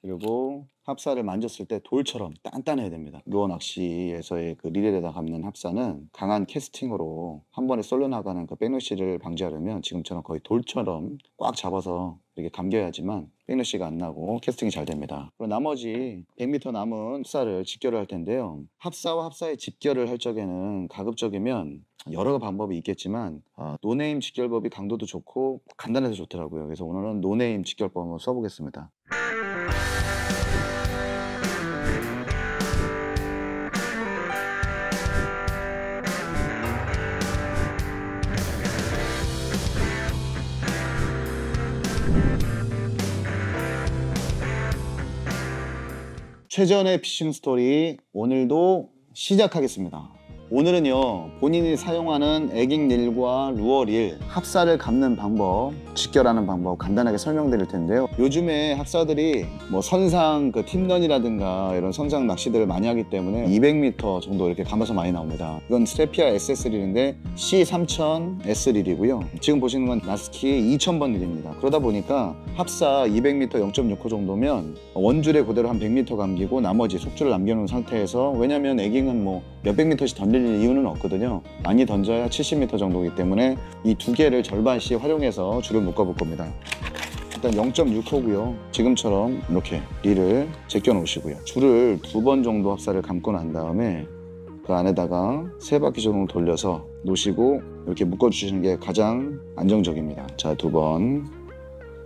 그리고 합사를 만졌을 때 돌처럼 단단해야 됩니다. 루어 낚시에서의 그 릴에다 감는 합사는 강한 캐스팅으로 한 번에 쏠려 나가는 그 backlash를 방지하려면 지금처럼 거의 돌처럼 꽉 잡아서 이렇게 감겨야지만 backlash가 안 나고 캐스팅이 잘 됩니다. 그리고 나머지 100m 남은 합사를 직결을 할 텐데요. 합사와 합사의 직결을 할 적에는 가급적이면 여러 방법이 있겠지만 어, no name 직결법이 강도도 좋고 간단해서 좋더라고요. 그래서 오늘은 no name 직결법 한번 써보겠습니다. 최전의 Fishing Story 오늘도 시작하겠습니다. 오늘은요 본인이 사용하는 에깅릴과 루어릴 합사를 감는 방법 직결하는 방법 간단하게 설명드릴 텐데요. 요즘에 합사들이 뭐 선상 그 tip run이라든가 이런 선상 낚시들을 많이 하기 때문에 200m 정도 이렇게 감아서 많이 나옵니다. 이건 Sephia SS 릴인데 C3000 S릴이고요. 지금 보시는 건 Nasci 2000번 릴입니다. 그러다 보니까 합사 200m 0.6호 정도면 원줄에 그대로 한 100m 감기고 나머지 속줄을 남겨놓은 상태에서 왜냐면 에깅은 뭐 몇백 미터씩 던질 이유는 없거든요. 많이 던져야 70m 정도이기 때문에 이 두 개를 절반씩 활용해서 줄을 묶어 볼 겁니다. 일단 0.6호고요. 지금처럼 이렇게 릴을 제껴 놓으시고요. 줄을 두 번 정도 합사를 감고 난 다음에 그 안에다가 세 바퀴 정도 돌려서 놓으시고 이렇게 묶어 주시는 게 가장 안정적입니다. 자, 두 번,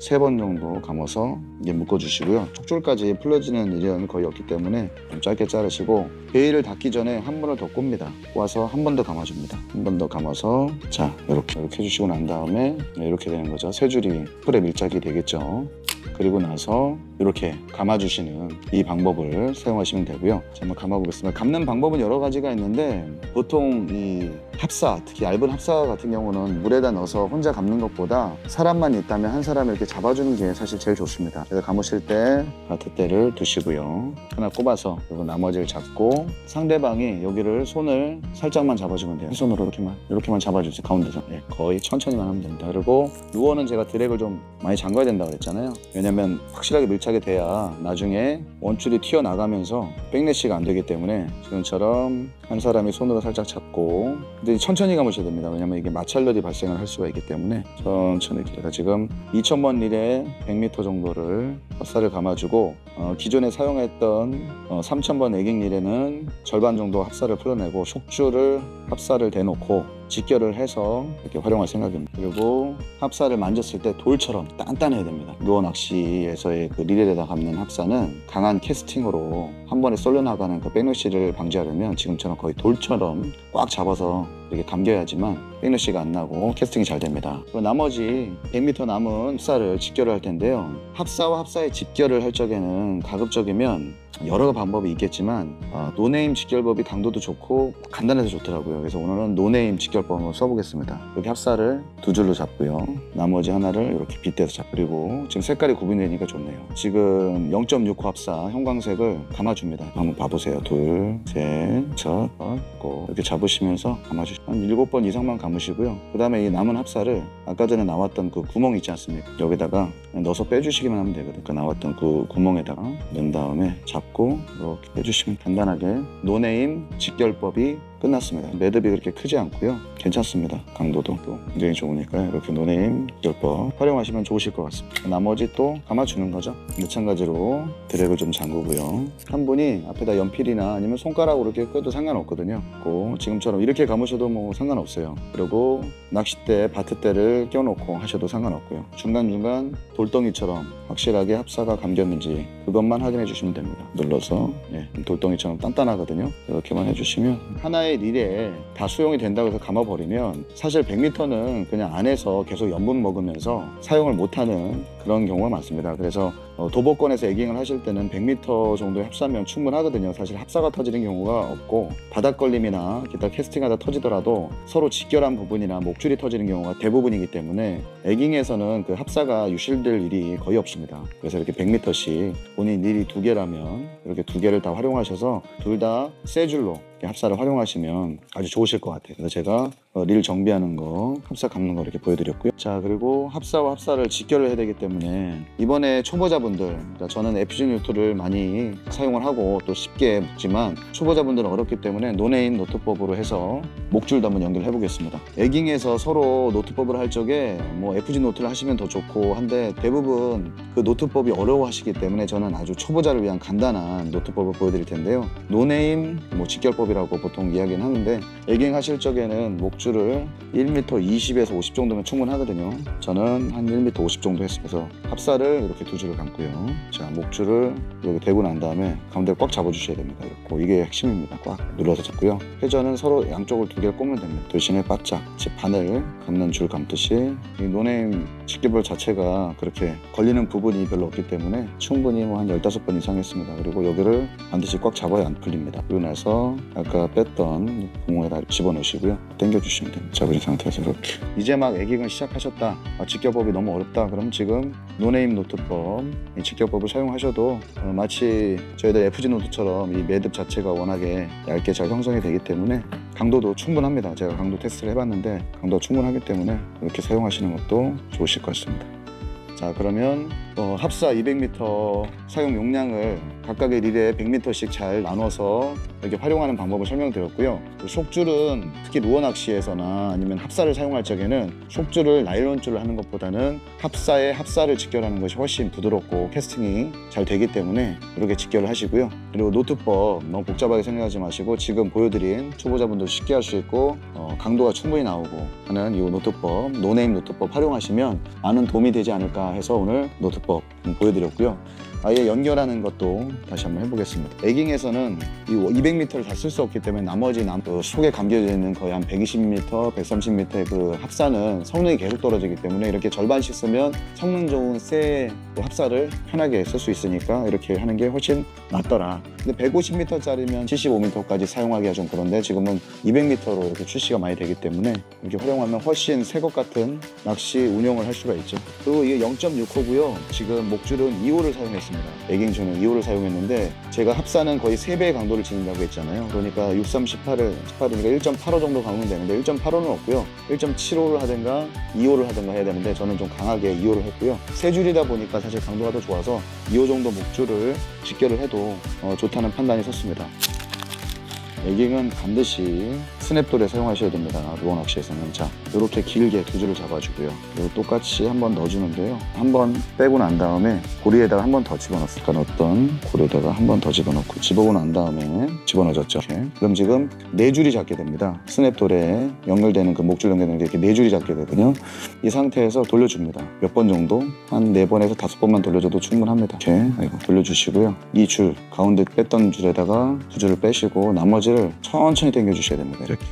세 번 정도 감아서 이게 묶어주시고요. 촉줄까지 풀려지는 일은 거의 없기 때문에 좀 짧게 자르시고 베일을 닫기 전에 한 번을 더 꼽니다. 꼽아서 한 번 더 감아줍니다. 한 번 더 감아서 자 이렇게 이렇게 해주시고 난 다음에 네, 이렇게 되는 거죠. 세 줄이 풀에 밀착이 되겠죠. 그리고 나서 이렇게 감아주시는 이 방법을 사용하시면 되고요. 자, 한번 감아보겠습니다. 감는 방법은 여러 가지가 있는데 보통 이 합사, 특히 얇은 합사 같은 경우는 물에다 넣어서 혼자 감는 것보다 사람만 있다면 한 사람이 이렇게 잡아주는 게 사실 제일 좋습니다. 그래서 감으실 때 바트대를 두시고요. 하나 꼽아서 그리고 나머지를 잡고 상대방이 여기를 손을 살짝만 잡아주면 돼요. 한 손으로 이렇게만 이렇게만 잡아주세요. 가운데서 네, 거의 천천히만 하면 됩니다. 그리고 루어는 제가 드랙을 좀 많이 잠가야 된다고 그랬잖아요. 왜냐면 확실하게 밀착이 돼야 나중에 원줄이 튀어나가면서 백래시가 안 되기 때문에 지금처럼 한 사람이 손으로 살짝 잡고 근데 천천히 감으셔야 됩니다. 왜냐면 이게 마찰력이 발생을 할 수가 있기 때문에 천천히 제가 지금 2000번 릴에 100m 정도를 헛살을 감아주고 어, 기존에 사용했던 어, 3000번 에깅 릴에는 절반 정도 합사를 풀어내고 속줄을 합사를 대놓고 직결을 해서 이렇게 활용할 생각입니다. 그리고 합사를 만졌을 때 돌처럼 단단해야 됩니다. 루어 낚시에서의 그 릴에다 감는 합사는 강한 캐스팅으로 한 번에 쏠려 나가는 그 백러시를 방지하려면 지금처럼 거의 돌처럼 꽉 잡아서 이렇게 감겨야지만 backlash가 안 나고 캐스팅이 잘 됩니다. 나머지 100m 남은 합사를 직결을 할 텐데요. 합사와 합사의 직결을 할 적에는 가급적이면 여러 방법이 있겠지만 어, no name 직결법이 강도도 좋고 간단해서 좋더라고요. 그래서 오늘은 no name 직결법 한번 써보겠습니다. 여기 합사를 두 줄로 잡고요. 나머지 하나를 이렇게 빗대서 잡고 그리고 지금 색깔이 구분되니까 좋네요. 지금 0.6호 합사 형광색을 감아줍니다. 한번 봐보세요. 둘, 셋, 첫, 고 이렇게 잡으시면서 감아주시고 한 7번 이상만 감으시고요. 그 다음에 이 남은 합사를 아까 전에 나왔던 그 구멍 있지 않습니까? 여기다가 넣어서 빼주시기만 하면 되거든요. 그 나왔던 그 구멍에다가 넣은 다음에 잡고 이렇게 해주시면 간단하게 no name 직결법이 끝났습니다. 매듭이 그렇게 크지 않고요. 괜찮습니다. 강도도 또 굉장히 좋으니까 이렇게 no name 직결법 활용하시면 좋으실 것 같습니다. 나머지 또 감아주는 거죠. 마찬가지로 drag를 좀 잠그고요. 한 분이 앞에다 연필이나 아니면 손가락으로 이렇게 껴도 상관없거든요. 고 지금처럼 이렇게 감으셔도 뭐 상관없어요. 그리고 낚싯대, 바트대를 껴놓고 하셔도 상관없고요. 중간중간 돌덩이처럼 확실하게 합사가 감겼는지 그것만 확인해 주시면 됩니다. 눌러서 예, 돌덩이처럼 단단하거든요. 이렇게만 해주시면 하나의 릴에 다 수용이 된다고 해서 감아버리면 사실 100m는 그냥 안에서 계속 염분 먹으면서 사용을 못하는 그런 경우가 많습니다. 그래서 어, 도보권에서 에깅을 하실 때는 100m 정도의 합사면 충분하거든요. 사실 합사가 터지는 경우가 없고 바닥 걸림이나 기타 캐스팅하다 터지더라도 서로 직결한 부분이나 목줄이 터지는 경우가 대부분이기 때문에 에깅에서는 그 합사가 유실될 일이 거의 없습니다. 그래서 이렇게 100m씩 본인 릴이 두 개라면 이렇게 두 개를 다 활용하셔서 둘 다 세 줄로 합사를 활용하시면 아주 좋으실 것 같아요. 그래서 제가 어, 릴 정비하는 거, 합사 감는 거 이렇게 보여드렸고요. 자, 그리고 합사와 합사를 직결을 해야 되기 때문에 이번에 초보자 초보자분들, 그러니까 저는 FG knot를 많이 사용을 하고 또 쉽게 묶지만 초보자분들은 어렵기 때문에 no name knot법으로 해서 목줄도 한번 연결해 보겠습니다. 에깅에서 서로 knot법을 할 적에 뭐 FG knot를 하시면 더 좋고 한데 대부분 그 knot법이 어려워하시기 때문에 저는 아주 초보자를 위한 간단한 knot법을 보여드릴 텐데요. no name 뭐 직결법 이라고 보통 이야기는 하는데 에깅 하실 적에는 목줄을 1m 20에서 50 정도면 충분하거든요. 저는 한 1m 50 정도 했으면서 합사를 이렇게 두 줄을 감고요. 자 목줄을 여기 대고 난 다음에 가운데 꽉 잡아주셔야 됩니다. 이렇게 이게 핵심입니다. 꽉 눌러서 잡고요. 회전은 서로 양쪽을 두 개를 꼽으면 됩니다. 대신에 바짝 즉 바늘 감는 줄 감듯이 이 no name 직결법 자체가 그렇게 걸리는 부분이 별로 없기 때문에 충분히 뭐 한 15번 이상 했습니다. 그리고 여기를 반드시 꽉 잡아야 안 풀립니다. 그리고 나서 아까 뺐던 구멍에다 집어넣으시고요. 당겨주시면 됩니다. 잡으신 상태에서 이렇게. 이제 막 에깅을 시작하셨다. 아, 직결법이 너무 어렵다. 그럼 지금 no name knot법, 이 직결법을 사용하셔도 어, 마치 저희들 FG knot처럼 이 매듭 자체가 워낙에 얇게 잘 형성이 되기 때문에 강도도 충분합니다. 제가 강도 테스트를 해봤는데 강도가 충분하기 때문에 이렇게 사용하시는 것도 좋으실 것 같습니다. 자 그러면 어, 합사 200m 사용 용량을 각각의 릴에 100m씩 잘 나눠서 이렇게 활용하는 방법을 설명드렸고요. 그 속줄은 특히 루어 낚시에서나 아니면 합사를 사용할 적에는 속줄을 나일론줄을 하는 것보다는 합사에 합사를 직결하는 것이 훨씬 부드럽고 캐스팅이 잘 되기 때문에 이렇게 직결을 하시고요. 그리고 knot법 너무 복잡하게 생각하지 마시고 지금 보여드린 초보자분들 쉽게 할 수 있고 어, 강도가 충분히 나오고 하는 이 knot법 no name knot법 활용하시면 많은 도움이 되지 않을까 해서 오늘 노트 법 보여드렸고요. 아예 연결하는 것도 다시 한번 해보겠습니다. 에깅에서는 이 200m를 다 쓸 수 없기 때문에 나머지 남, 그 속에 감겨져 있는 거의 한 120m, 130m의 그 합사는 성능이 계속 떨어지기 때문에 이렇게 절반씩 쓰면 성능 좋은 새 합사를 편하게 쓸 수 있으니까 이렇게 하는 게 훨씬 낫더라. 근데 150m짜리면 75m까지 사용하기가 좀 그런데 지금은 200m로 이렇게 출시가 많이 되기 때문에 이렇게 활용하면 훨씬 새 것 같은 낚시 운영을 할 수가 있죠. 그리고 이게 0.6호고요. 지금 목줄은 2호를 사용했습니다. 에깅줄은 2호를 사용했는데 제가 합사는 거의 3배의 강도를 지닌다고 했잖아요. 그러니까 63, 18을 18이니까 1.85 정도 가면 되는데 1.85는 없고요. 1.75를 하든가 2호를 하든가 해야 되는데 저는 좀 강하게 2호를 했고요. 세 줄이다 보니까 사실 강도가 더 좋아서 2호 정도 목줄을 직결을 해도 어, 좋다는 판단이 섰습니다. 에깅은 반드시 스냅돌에 사용하셔야 됩니다. 루어 낚시에서는 자 이렇게 길게 두 줄을 잡아주고요. 그리고 똑같이 한 번 넣어주는데요. 한 번 빼고 난 다음에 고리에다가 한 번 더 집어넣었을까 넣었던 고리에다가 한 번 더 집어넣고 집어오고 난 다음에 집어넣어줬죠. 이렇게. 그럼 지금 네 줄이 잡게 됩니다. 스냅돌에 연결되는 그 목줄 연결되는 게 이렇게 네 줄이 잡게 되거든요. 이 상태에서 돌려줍니다. 몇 번 정도 한 네 번에서 다섯 번만 돌려줘도 충분합니다. 이렇게 아이고, 돌려주시고요. 이 줄 가운데 뺐던 줄에다가 두 줄을 빼시고 나머지 를 천천히 당겨주셔야 됩니다. 이렇게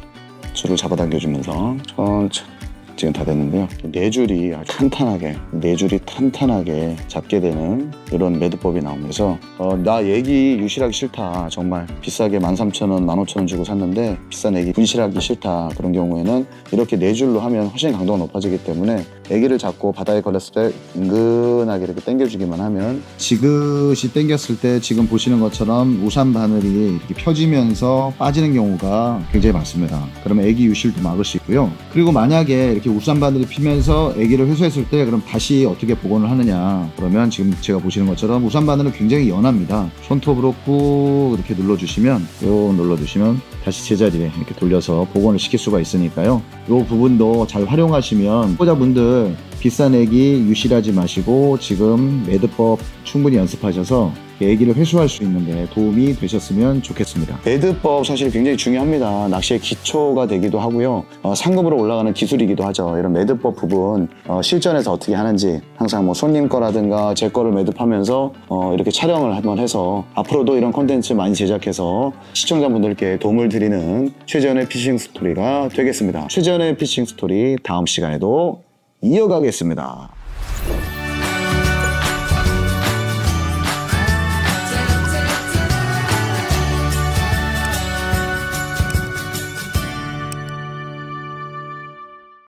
줄을 잡아당겨주면서 천천히 지금 다 됐는데요. 네 줄이 아주 탄탄하게 네 줄이 탄탄하게 잡게 되는 이런 매듭법이 나오면서 어, 나 얘기 유실하기 싫다 정말 비싸게 13,000원, 15,000원 주고 샀는데 비싼 애기 분실하기 싫다 그런 경우에는 이렇게 네 줄로 하면 훨씬 강도가 높아지기 때문에 애기를 잡고 바다에 걸렸을 때 은근하게 이렇게 당겨주기만 하면 지그시 당겼을 때 지금 보시는 것처럼 우산 바늘이 이렇게 펴지면서 빠지는 경우가 굉장히 많습니다. 그러면 애기 유실도 막을 수 있고요. 그리고 만약에 이렇게 우산 바늘이 피면서 애기를 회수했을 때 그럼 다시 어떻게 복원을 하느냐 그러면 지금 제가 보시는 것처럼 우산 바늘은 굉장히 연합니다. 손톱으로 꾹 이렇게 눌러주시면 요 눌러주시면 다시 제자리에 이렇게 돌려서 복원을 시킬 수가 있으니까요. 요 부분도 잘 활용하시면 초보자분들 비싼 애기 유실하지 마시고 지금 매듭법 충분히 연습하셔서 애기를 회수할 수 있는 데 도움이 되셨으면 좋겠습니다. 매듭법 사실 굉장히 중요합니다. 낚시의 기초가 되기도 하고요. 어, 상급으로 올라가는 기술이기도 하죠. 이런 매듭법 부분 어, 실전에서 어떻게 하는지 항상 뭐 손님 거라든가 제 거를 매듭하면서 어, 이렇게 촬영을 한번 해서 앞으로도 이런 콘텐츠 많이 제작해서 시청자분들께 도움을 드리는 최재현의 피싱 스토리가 되겠습니다. 최재현의 피싱 스토리 다음 시간에도 이어가겠습니다.